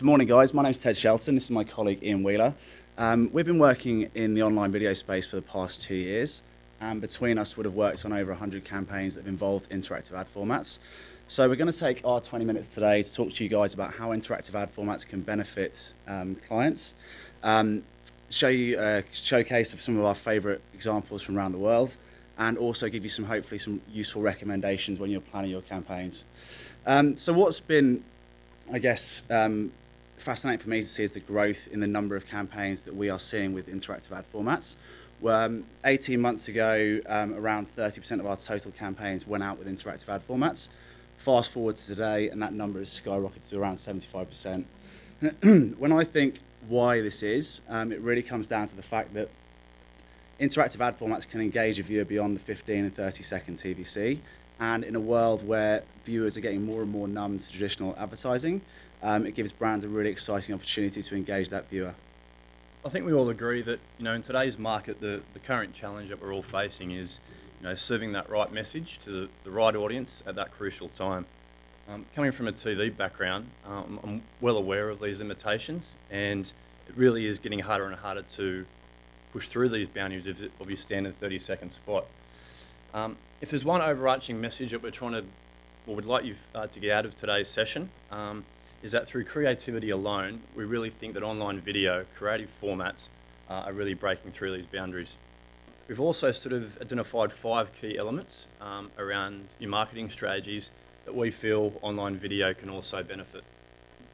Good morning, guys. My name is Ted Shelton. This is my colleague Ian Wheeler. Um, we've been working in the online video space for the past two years, and between us would have worked on over 100 campaigns that have involved interactive ad formats. So we're going to take our 20 minutes today to talk to you guys about how interactive ad formats can benefit um, clients, um, show you a showcase of some of our favourite examples from around the world, and also give you some hopefully some useful recommendations when you're planning your campaigns. Um, so what's been, I guess, um, fascinating for me to see is the growth in the number of campaigns that we are seeing with interactive ad formats. Um, 18 months ago, um, around 30% of our total campaigns went out with interactive ad formats. Fast forward to today, and that number has skyrocketed to around 75%. when I think why this is, um, it really comes down to the fact that interactive ad formats can engage a viewer beyond the 15 and 30 second TVC. And in a world where viewers are getting more and more numb to traditional advertising, um, it gives brands a really exciting opportunity to engage that viewer. I think we all agree that you know in today's market the, the current challenge that we're all facing is you know serving that right message to the, the right audience at that crucial time. Um, coming from a TV background, um, I'm well aware of these limitations, and it really is getting harder and harder to push through these boundaries of, of your standard 30 second spot. Um, if there's one overarching message that we're trying to, or would like you uh, to get out of today's session, um, is that through creativity alone, we really think that online video, creative formats, uh, are really breaking through these boundaries. We've also sort of identified five key elements um, around your marketing strategies that we feel online video can also benefit.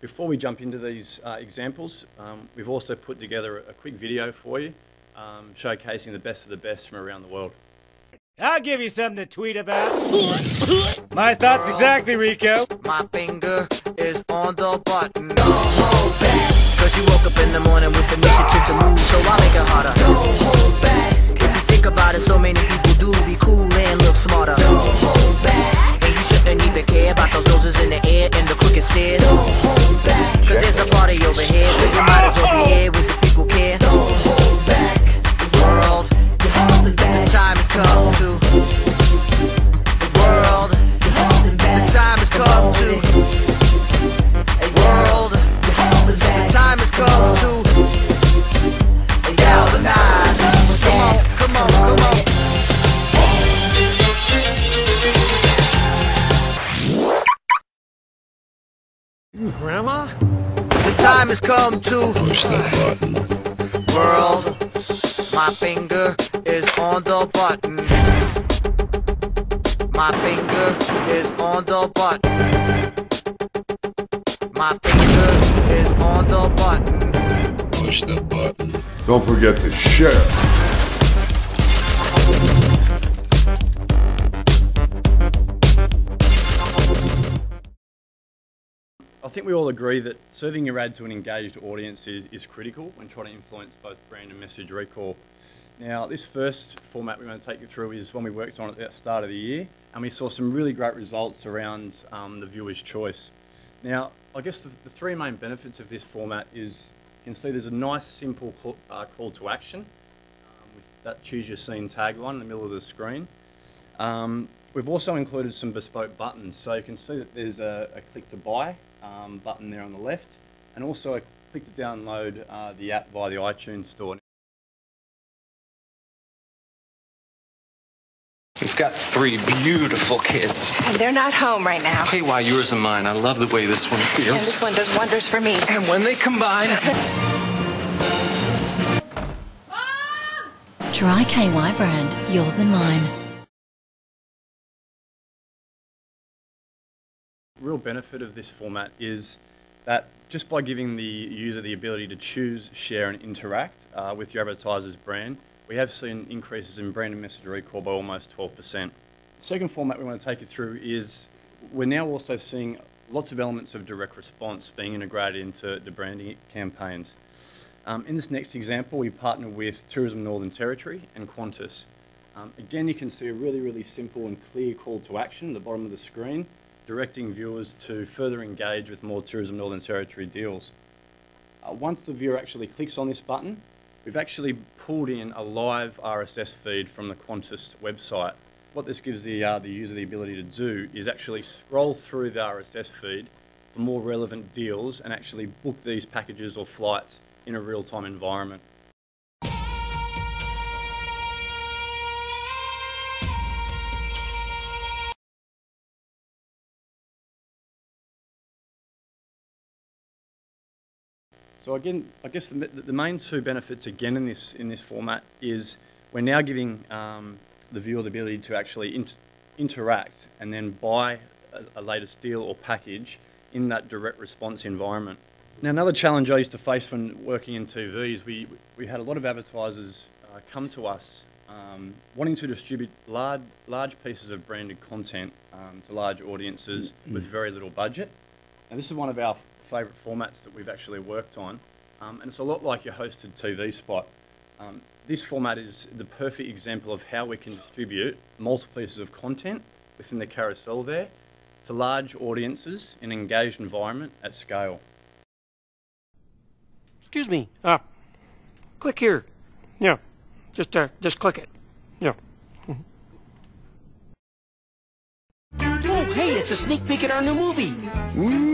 Before we jump into these uh, examples, um, we've also put together a quick video for you um, showcasing the best of the best from around the world. I'll give you something to tweet about. My thoughts exactly, Rico. My finger is on the button. Don't hold back. Cause you woke up in the morning with initiative Grandma? The time has come to push the button. world. My finger is on the button. My finger is on the button. My finger is on the button. Push the button. Don't forget to share. Think we all agree that serving your ad to an engaged audience is, is critical when trying to influence both brand and message recall. Now, this first format we want to take you through is one we worked on at the start of the year, and we saw some really great results around um, the viewer's choice. Now, I guess the, the, three main benefits of this format is you can see there's a nice, simple call, uh, call to action um, with that choose your scene tagline in the middle of the screen. Um, we've also included some bespoke buttons, so you can see that there's a, a click to buy um, button there on the left, and also a click to download uh, the app via the iTunes store. We've got three beautiful kids. And they're not home right now. Hey, why yours and mine? I love the way this one And feels. this one does wonders for me. And when they combine, Try KY brand, yours and mine. Real benefit of this format is that just by giving the user the ability to choose, share, and interact uh, with your advertiser's brand, we have seen increases in brand and message recall by almost 12%. The second format we want to take you through is we're now also seeing lots of elements of direct response being integrated into the branding campaigns. Um, in this next example, we partner with Tourism Northern Territory and Qantas. Um, again, you can see a really, really simple and clear call to action at the bottom of the screen directing viewers to further engage with more Tourism Northern Territory deals. Uh, once the viewer actually clicks on this button, we've actually pulled in a live RSS feed from the Qantas website. What this gives the, uh, the user the ability to do is actually scroll through the RSS feed, for more relevant deals and actually book these packages or flights in a real-time environment. So again, I guess the, the main two benefits again in this in this format is we're now giving um, the viewer the ability to actually inter interact and then buy a, a, latest deal or package in that direct response environment. Now, another challenge I used to face when working in TV is we we had a lot of advertisers uh, come to us um, wanting to distribute large large pieces of branded content um, to large audiences with very little budget. And this is one of our favourite formats that we've actually worked on. Um, and it's a lot like your hosted TV spot. Um, this format is the perfect example of how we can distribute multiple pieces of content within the carousel there to large audiences in an engaged environment at scale. Excuse me. Uh, click here. Yeah. Just uh, just click it. Yeah. oh, hey, it's a sneak peek at our new movie. The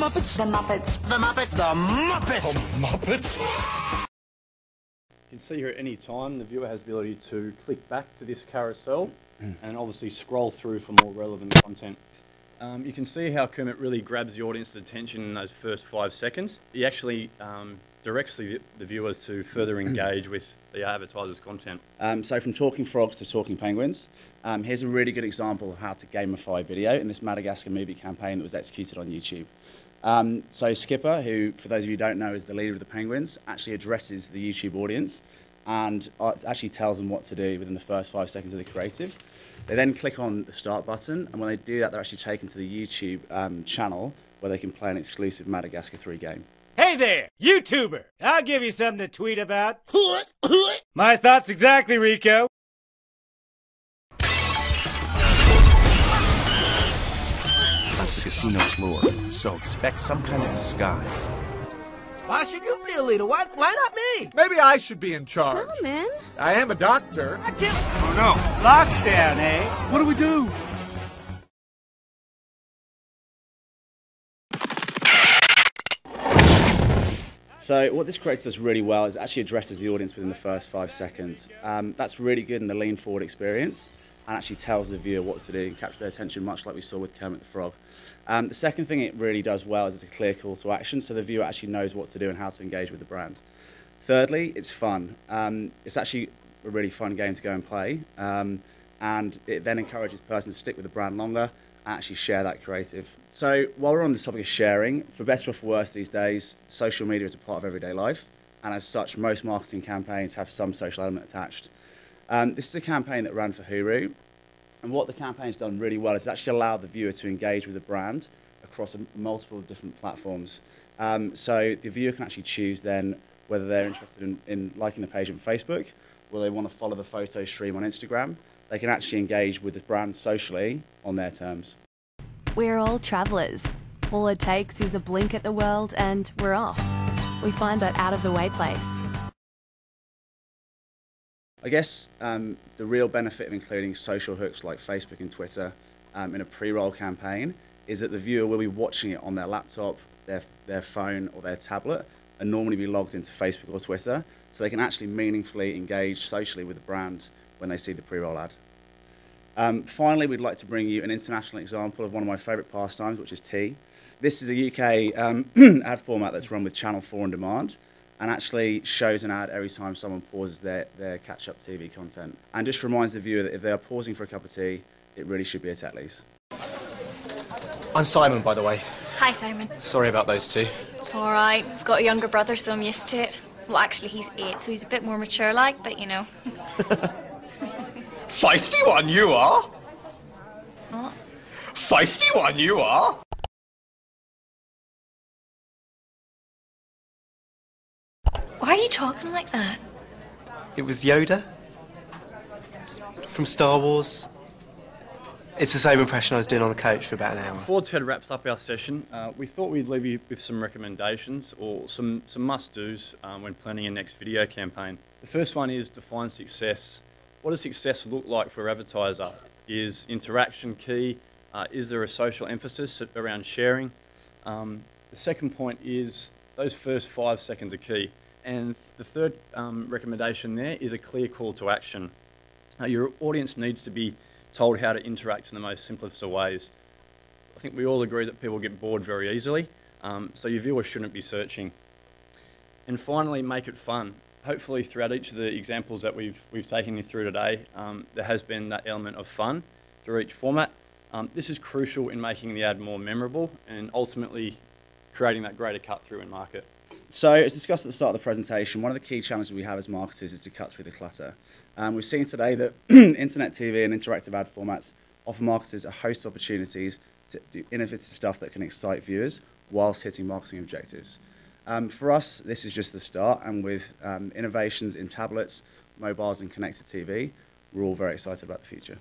Muppets. The Muppets. The Muppets. The Muppets. The Muppets? You can see here at any time the viewer has the ability to click back to this carousel and obviously scroll through for more relevant content. Um, you can see how Kermit really grabs the audience's attention in those first five seconds. He actually um, directs the, the viewers to further engage with the advertiser's content. Um, so from talking frogs to talking penguins, um, here's a really good example of how to gamify video in this Madagascar movie campaign that was executed on YouTube. Um, so Skipper, who for those of you who don't know is the leader of the penguins, actually addresses the YouTube audience and uh, actually tells them what to do within the first five seconds of the creative. They then click on the start button, and when they do that, they're actually taken to the YouTube um, channel where they can play an exclusive Madagascar 3 game. Hey there, YouTuber! I'll give you something to tweet about. My thoughts exactly, Rico. That's the casino's lure, so expect some kind of disguise. Why should you be a leader? Why, why not me? Maybe I should be in charge. No, man. I am a doctor. I can't. Oh no! Lockdown, eh? What do we do? So what this creates does really well is it actually addresses the audience within the first five seconds. Um, that's really good in the lean forward experience and actually tells the viewer what to do and captures their attention much like we saw with Kermit the Frog. Um, the second thing it really does well is it's a clear call to action so the viewer actually knows what to do and how to engage with the brand. Thirdly, it's fun. Um, it's actually a really fun game to go and play um, and it then encourages the person to stick with the brand longer and actually share that creative. So while we're on this topic of sharing, for better or for worse these days, social media is a part of everyday life and as such most marketing campaigns have some social element attached. Um, this is a campaign that ran for Huru, and what the campaign's done really well is actually allowed the viewer to engage with the brand across a, multiple different platforms. Um, so the viewer can actually choose then whether they're interested in, in liking the page on Facebook, whether they want to follow the photo stream on Instagram. They can actually engage with the brand socially on their terms. We're all travellers. All it takes is a blink at the world and we're off. We find that out of the way place. I guess um, the real benefit of including social hooks like Facebook and Twitter um, in a pre-roll campaign is that the viewer will be watching it on their laptop, their, their phone or their tablet and normally be logged into Facebook or Twitter so they can actually meaningfully engage socially with the brand when they see the pre-roll ad. Um, finally, we'd like to bring you an international example of one of my favourite pastimes, which is tea. This is a UK um, ad format that's run with Channel 4 on demand and actually shows an ad every time someone pauses their, their catch-up TV content. And just reminds the viewer that if they are pausing for a cup of tea, it really should be a Tetley's. I'm Simon, by the way. Hi, Simon. Sorry about those two. It's all right. I've got a younger brother, so I'm used to it. Well, actually, he's eight, so he's a bit more mature like, but you know. Feisty one you are. What? Feisty one you are. Why are you talking like that? It was Yoda from Star Wars. It's the same impression I was doing on the coach for about an hour. Before Ted wraps up our session, uh, we thought we'd leave you with some recommendations or some, some must-dos um, when planning your next video campaign. The first one is define success. What does success look like for advertiser? Is interaction key? Uh, is there a social emphasis around sharing? Um, the second point is those first five seconds are key. And the third um, recommendation there is a clear call to action. Uh, your audience needs to be told how to interact in the most simplest of ways. I think we all agree that people get bored very easily, um, so your viewers shouldn't be searching. And finally, make it fun. Hopefully, throughout each of the examples that we've, we've taken you through today, um, there has been that element of fun through each format. Um, this is crucial in making the ad more memorable and ultimately creating that greater cut through in market. So, as discussed at the start of the presentation, one of the key challenges we have as marketers is to cut through the clutter. Um, we've seen today that internet TV and interactive ad formats offer marketers a host of opportunities to do innovative stuff that can excite viewers whilst hitting marketing objectives. Um, for us, this is just the start, and with um, innovations in tablets, mobiles, and connected TV, we're all very excited about the future.